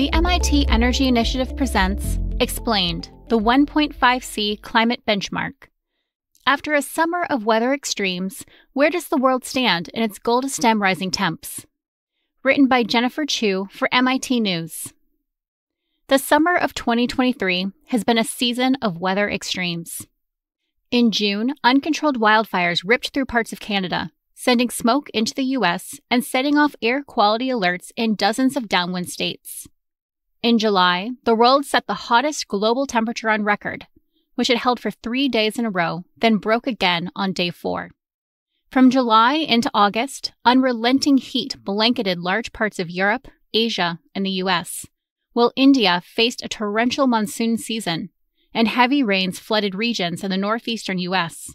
The MIT Energy Initiative presents Explained, the 1.5C Climate Benchmark. After a summer of weather extremes, where does the world stand in its goal to stem rising temps? Written by Jennifer Chu for MIT News. The summer of 2023 has been a season of weather extremes. In June, uncontrolled wildfires ripped through parts of Canada, sending smoke into the U.S. and setting off air quality alerts in dozens of downwind states. In July, the world set the hottest global temperature on record, which it held for three days in a row, then broke again on day four. From July into August, unrelenting heat blanketed large parts of Europe, Asia, and the U.S., while India faced a torrential monsoon season and heavy rains flooded regions in the northeastern U.S.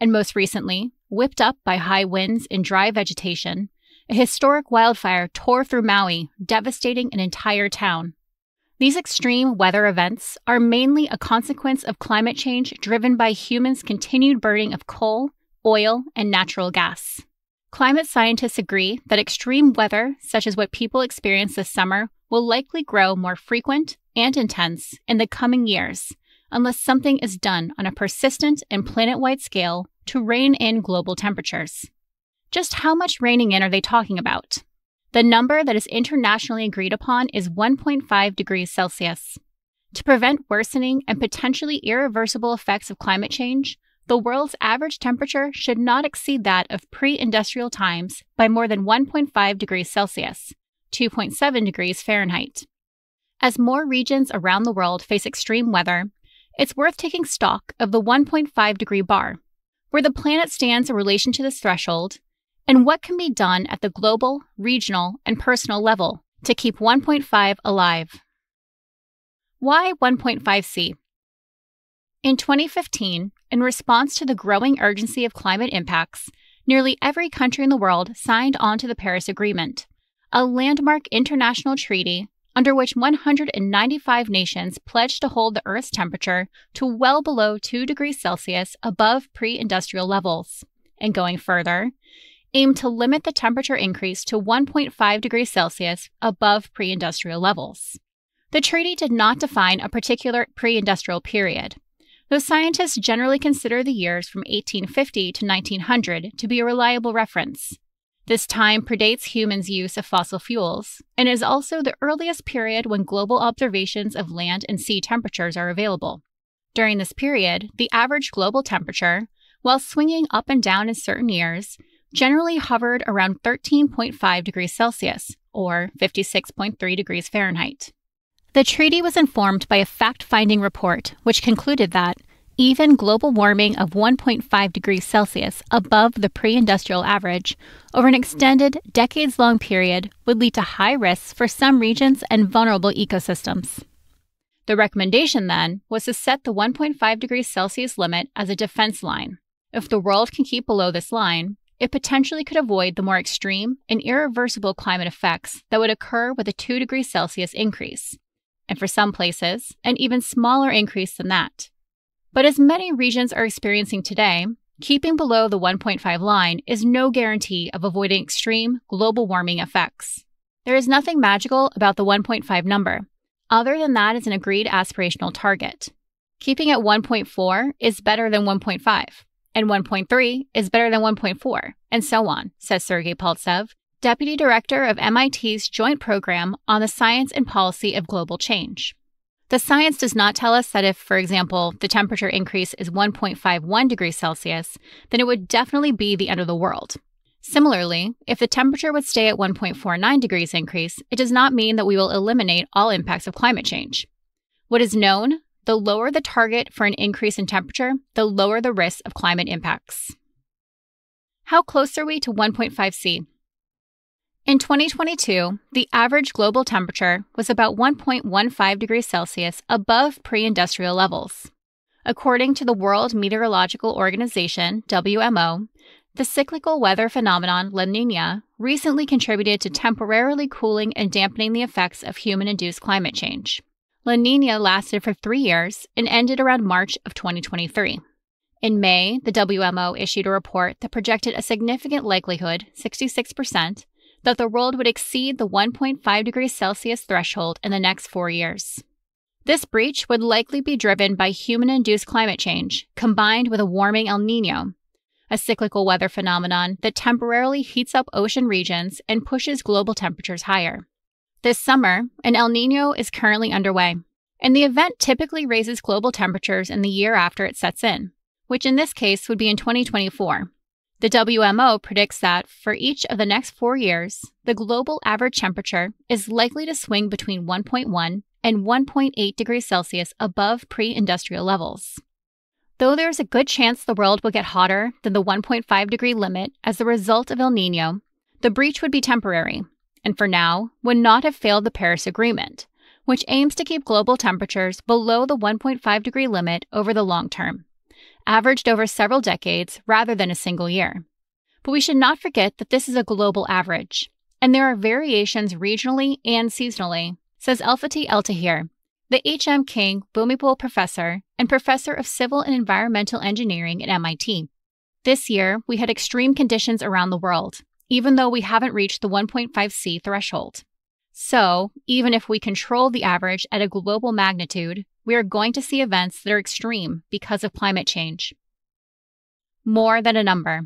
And most recently, whipped up by high winds and dry vegetation, a historic wildfire tore through Maui, devastating an entire town. These extreme weather events are mainly a consequence of climate change driven by humans' continued burning of coal, oil, and natural gas. Climate scientists agree that extreme weather, such as what people experienced this summer, will likely grow more frequent and intense in the coming years unless something is done on a persistent and planet wide scale to rein in global temperatures. Just how much reining in are they talking about? The number that is internationally agreed upon is 1.5 degrees Celsius. To prevent worsening and potentially irreversible effects of climate change, the world's average temperature should not exceed that of pre industrial times by more than 1.5 degrees Celsius, 2.7 degrees Fahrenheit. As more regions around the world face extreme weather, it's worth taking stock of the 1.5 degree bar, where the planet stands in relation to this threshold, and what can be done at the global, regional, and personal level to keep 1.5 alive. Why 1.5C? In 2015, in response to the growing urgency of climate impacts, nearly every country in the world signed on to the Paris Agreement, a landmark international treaty under which 195 nations pledged to hold the Earth's temperature to well below 2 degrees Celsius above pre industrial levels, and going further, aim to limit the temperature increase to 1.5 degrees Celsius above pre industrial levels. The treaty did not define a particular pre industrial period, though scientists generally consider the years from 1850 to 1900 to be a reliable reference. This time predates humans' use of fossil fuels and is also the earliest period when global observations of land and sea temperatures are available. During this period, the average global temperature, while swinging up and down in certain years, generally hovered around 13.5 degrees Celsius, or 56.3 degrees Fahrenheit. The treaty was informed by a fact finding report which concluded that even global warming of 1.5 degrees Celsius above the pre industrial average over an extended, decades long period would lead to high risks for some regions and vulnerable ecosystems. The recommendation then was to set the 1.5 degrees Celsius limit as a defense line. If the world can keep below this line, it potentially could avoid the more extreme and irreversible climate effects that would occur with a 2 degrees Celsius increase, and for some places, an even smaller increase than that. But as many regions are experiencing today, keeping below the 1.5 line is no guarantee of avoiding extreme global warming effects. There is nothing magical about the 1.5 number, other than that it's an agreed aspirational target. Keeping at 1.4 is better than 1.5, and 1.3 is better than 1.4, and so on, says Sergei Paltsev, Deputy Director of MIT's Joint Program on the Science and Policy of Global Change. The science does not tell us that if, for example, the temperature increase is 1.51 degrees Celsius, then it would definitely be the end of the world. Similarly, if the temperature would stay at 1.49 degrees increase, it does not mean that we will eliminate all impacts of climate change. What is known, the lower the target for an increase in temperature, the lower the risk of climate impacts. How close are we to 1.5C? In 2022, the average global temperature was about 1.15 degrees Celsius above pre industrial levels. According to the World Meteorological Organization, WMO, the cyclical weather phenomenon La Nina recently contributed to temporarily cooling and dampening the effects of human induced climate change. La Nina lasted for three years and ended around March of 2023. In May, the WMO issued a report that projected a significant likelihood, 66%, that the world would exceed the 1.5 degrees Celsius threshold in the next four years. This breach would likely be driven by human induced climate change, combined with a warming El Nino, a cyclical weather phenomenon that temporarily heats up ocean regions and pushes global temperatures higher. This summer, an El Nino is currently underway, and the event typically raises global temperatures in the year after it sets in, which in this case would be in 2024. The WMO predicts that for each of the next four years, the global average temperature is likely to swing between 1.1 and 1.8 degrees Celsius above pre industrial levels. Though there's a good chance the world will get hotter than the 1.5 degree limit as a result of El Nino, the breach would be temporary, and for now would not have failed the Paris Agreement, which aims to keep global temperatures below the 1.5 degree limit over the long term averaged over several decades rather than a single year. But we should not forget that this is a global average, and there are variations regionally and seasonally, says Elfatih Eltahir, the H.M. King Bhumibol Professor and Professor of Civil and Environmental Engineering at MIT. This year, we had extreme conditions around the world, even though we haven't reached the 1.5 C threshold. So, even if we control the average at a global magnitude, we are going to see events that are extreme because of climate change. More than a number.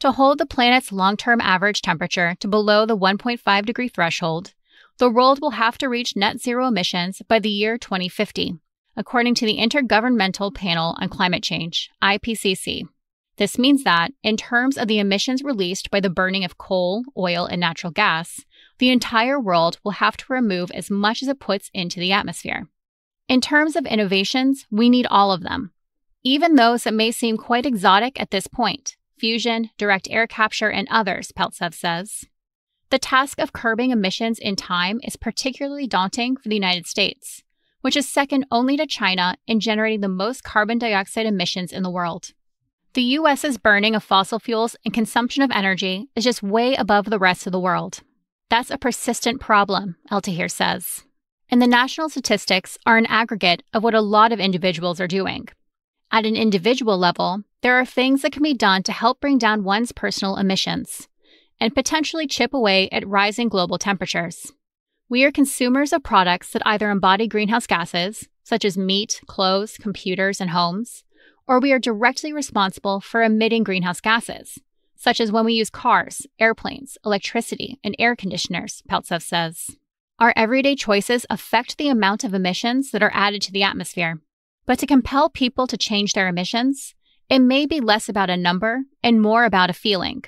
To hold the planet's long term average temperature to below the 1.5 degree threshold, the world will have to reach net zero emissions by the year 2050, according to the Intergovernmental Panel on Climate Change, IPCC. This means that, in terms of the emissions released by the burning of coal, oil, and natural gas, the entire world will have to remove as much as it puts into the atmosphere. In terms of innovations, we need all of them, even those that may seem quite exotic at this point fusion, direct air capture, and others, Paltsev says. The task of curbing emissions in time is particularly daunting for the United States, which is second only to China in generating the most carbon dioxide emissions in the world. The US's burning of fossil fuels and consumption of energy is just way above the rest of the world. That's a persistent problem, Eltahir says and the national statistics are an aggregate of what a lot of individuals are doing. At an individual level, there are things that can be done to help bring down one's personal emissions and potentially chip away at rising global temperatures. We are consumers of products that either embody greenhouse gases, such as meat, clothes, computers, and homes, or we are directly responsible for emitting greenhouse gases, such as when we use cars, airplanes, electricity, and air conditioners, Paltsev says. Our everyday choices affect the amount of emissions that are added to the atmosphere. But to compel people to change their emissions, it may be less about a number and more about a feeling.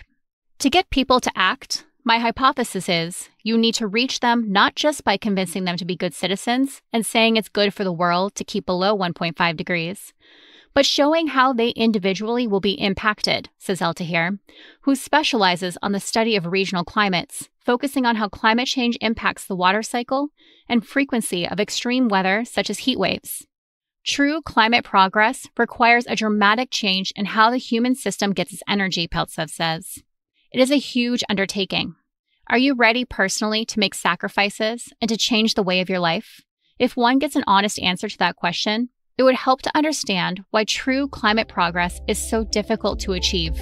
To get people to act, my hypothesis is you need to reach them not just by convincing them to be good citizens and saying it's good for the world to keep below 1.5 degrees, but showing how they individually will be impacted, says Eltahir, who specializes on the study of regional climates, focusing on how climate change impacts the water cycle and frequency of extreme weather such as heat waves. True climate progress requires a dramatic change in how the human system gets its energy, Paltsev says. It is a huge undertaking. Are you ready personally to make sacrifices and to change the way of your life? If one gets an honest answer to that question, it would help to understand why true climate progress is so difficult to achieve.